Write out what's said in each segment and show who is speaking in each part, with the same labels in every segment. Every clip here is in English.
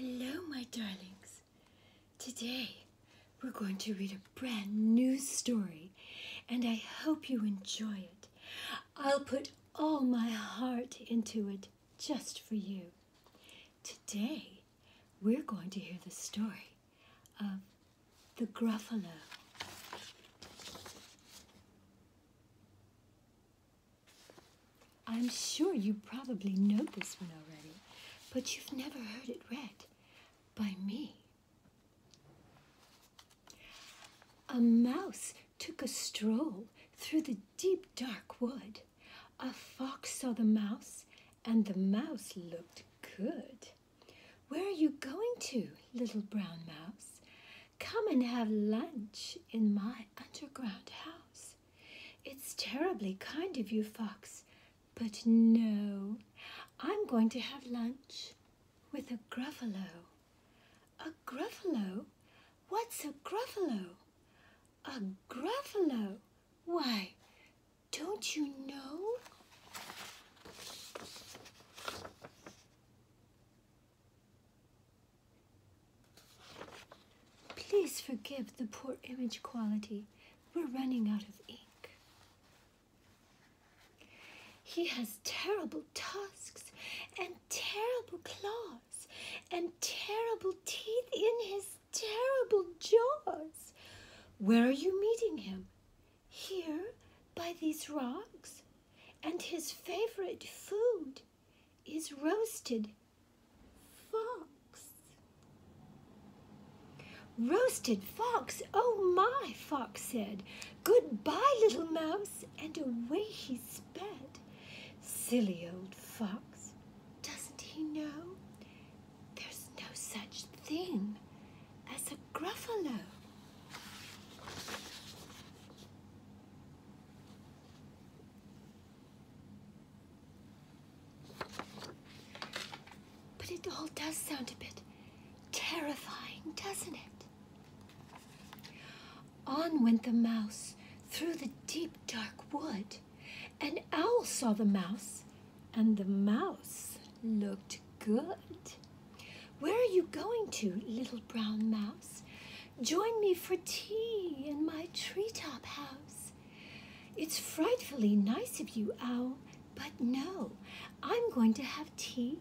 Speaker 1: Hello, my darlings. Today we're going to read a brand new story, and I hope you enjoy it. I'll put all my heart into it just for you. Today we're going to hear the story of the Gruffalo. I'm sure you probably know this one already, but you've never heard it read by me. A mouse took a stroll through the deep dark wood. A fox saw the mouse, and the mouse looked good. Where are you going to, little brown mouse? Come and have lunch in my underground house. It's terribly kind of you, fox, but no, I'm going to have lunch with a gruffalo. A gruffalo? What's a gruffalo? A gruffalo? Why, don't you know? Please forgive the poor image quality. We're running out of ink. He has terrible tusks and terrible claws and terrible teeth in his terrible jaws. Where are you meeting him? Here, by these rocks. And his favorite food is roasted fox. Roasted fox, oh my, Fox said. Goodbye, little mouse, and away he sped. Silly old fox, doesn't he know? There's no such thing as a gruffalo. But it all does sound a bit terrifying, doesn't it? On went the mouse through the deep dark wood. An owl saw the mouse, and the mouse looked good. Where are you going to, little brown mouse? Join me for tea in my treetop house. It's frightfully nice of you, owl, but no, I'm going to have tea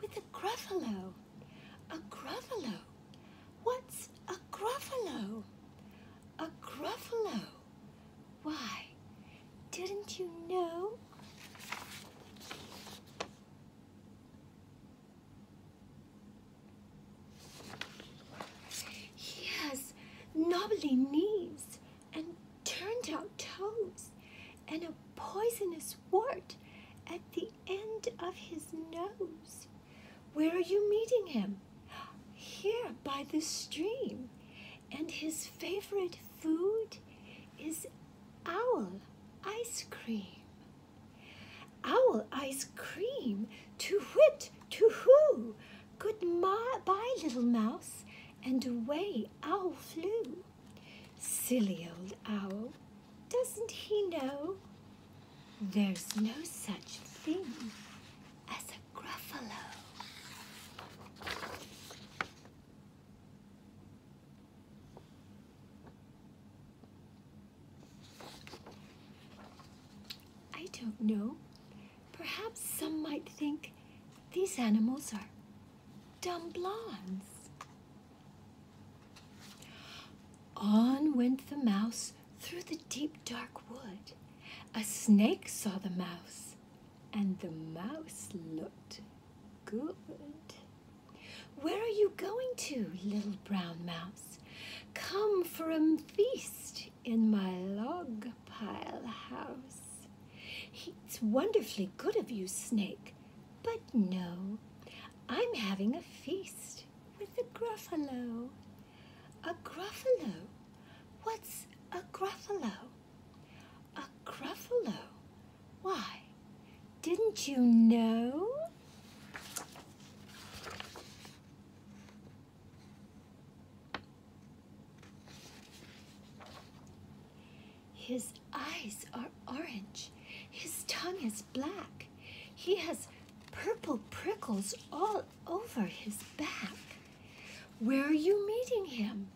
Speaker 1: with a gruffalo. A gruffalo? What's a gruffalo? A gruffalo? Why, didn't you know? He has knobbly knees and turned out toes and a poisonous wart at the end of his nose. Where are you meeting him? Here by the stream. And his favorite food is owl ice cream. Owl ice cream, to whit, to whoo. Goodbye, little mouse, and away owl flew. Silly old owl, doesn't he know? There's no such thing as a gruffalo. I don't know. Perhaps some might think these animals are dumb blondes. On went the mouse through the deep dark wood. A snake saw the mouse, and the mouse looked good. Where are you going to, little brown mouse? Come for a feast in my log pile house. It's wonderfully good of you, Snake, but no, I'm having a feast with a gruffalo. A gruffalo? What's a gruffalo? A gruffalo? Why, didn't you know? His eyes are orange. His tongue is black. He has purple prickles all over his back. Where are you meeting him?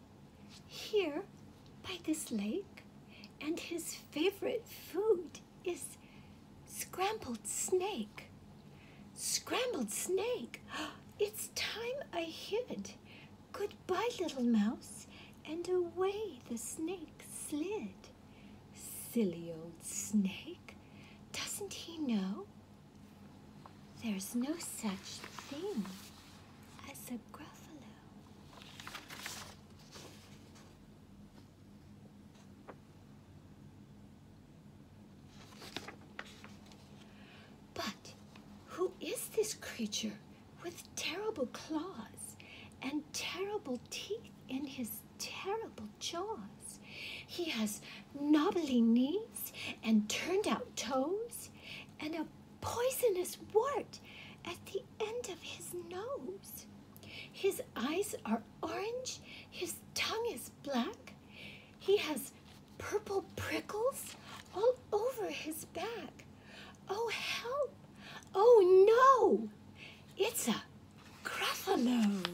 Speaker 1: Here, by this lake, and his favorite food is scrambled snake. Scrambled snake! It's time I hid. Goodbye, little mouse, and away the snake slid. Silly old snake, doesn't he know? There's no such thing as a gruffalo. But who is this creature with terrible claws and terrible teeth in his terrible jaws? He has knobbly knees and turned out toes and a poisonous wart at the end of his nose. His eyes are orange, his tongue is black. He has purple prickles all over his back. Oh, help! Oh, no! It's a gruffalo.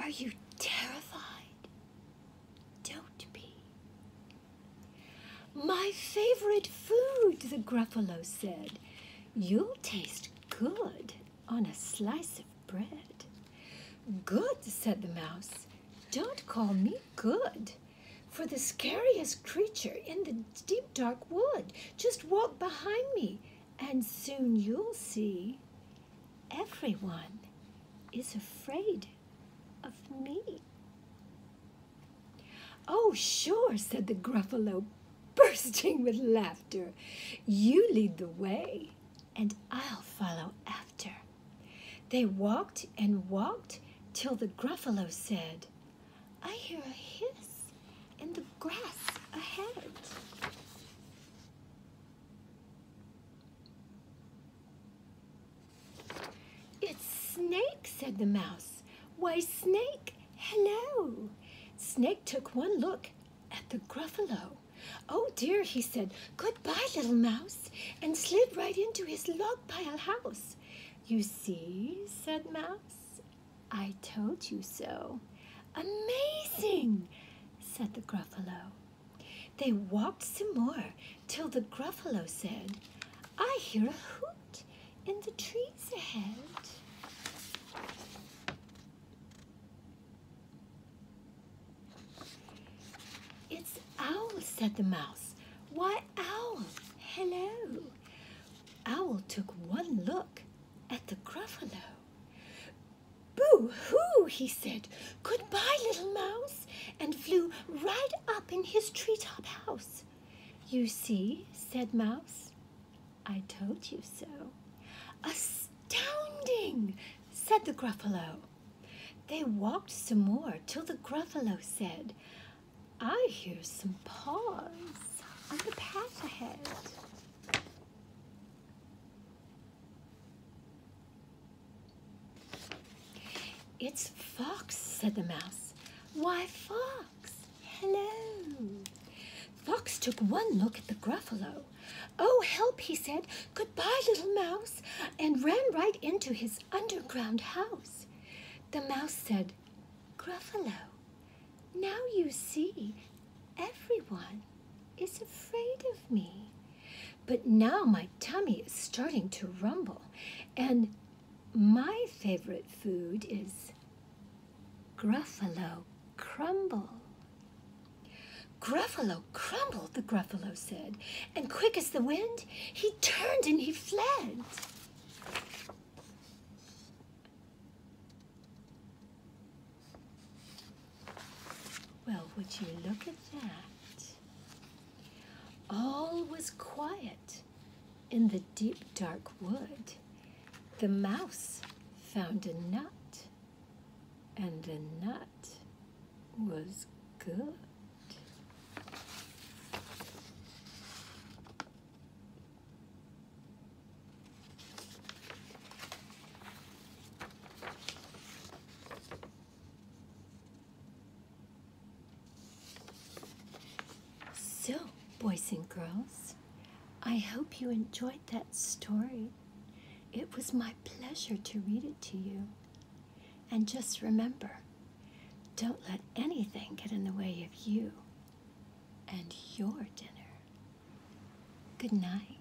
Speaker 1: Are you terrified? Don't be. My favorite food, the Gruffalo said. You'll taste good on a slice of bread. Good, said the mouse. Don't call me good. For the scariest creature in the deep dark wood. Just walk behind me, and soon you'll see everyone is afraid of me. Oh, sure, said the Gruffalo, bursting with laughter. You lead the way, and I'll follow after. They walked and walked till the Gruffalo said, I hear a hiss in the grass ahead. It's Snake, said the mouse. Why, Snake, hello. Snake took one look at the Gruffalo. Oh dear, he said, goodbye, little mouse, and slid right into his log pile house. You see, said Mouse, I told you so. Amazing, said the Gruffalo. They walked some more till the Gruffalo said, I hear a hoot in the trees ahead. It's Owl, said the Mouse. Why, Owl, hello. Owl took one look at the Gruffalo. Boo hoo, he said. Goodbye, little mouse, and flew right up in his treetop house. You see, said Mouse, I told you so. Astounding, said the Gruffalo. They walked some more till the Gruffalo said, I hear some paws on the path ahead. It's Fox, said the mouse. Why, Fox, hello. Fox took one look at the Gruffalo. Oh, help, he said. Goodbye, little mouse, and ran right into his underground house. The mouse said, Gruffalo, now you see, everyone is afraid of me. But now my tummy is starting to rumble, and my favorite food is Gruffalo crumble. Gruffalo crumble, the Gruffalo said, and quick as the wind, he turned and he fled. Would you look at that? All was quiet in the deep dark wood. The mouse found a nut, and the nut was good. So, Boys and girls, I hope you enjoyed that story. It was my pleasure to read it to you. And just remember, don't let anything get in the way of you and your dinner. Good night.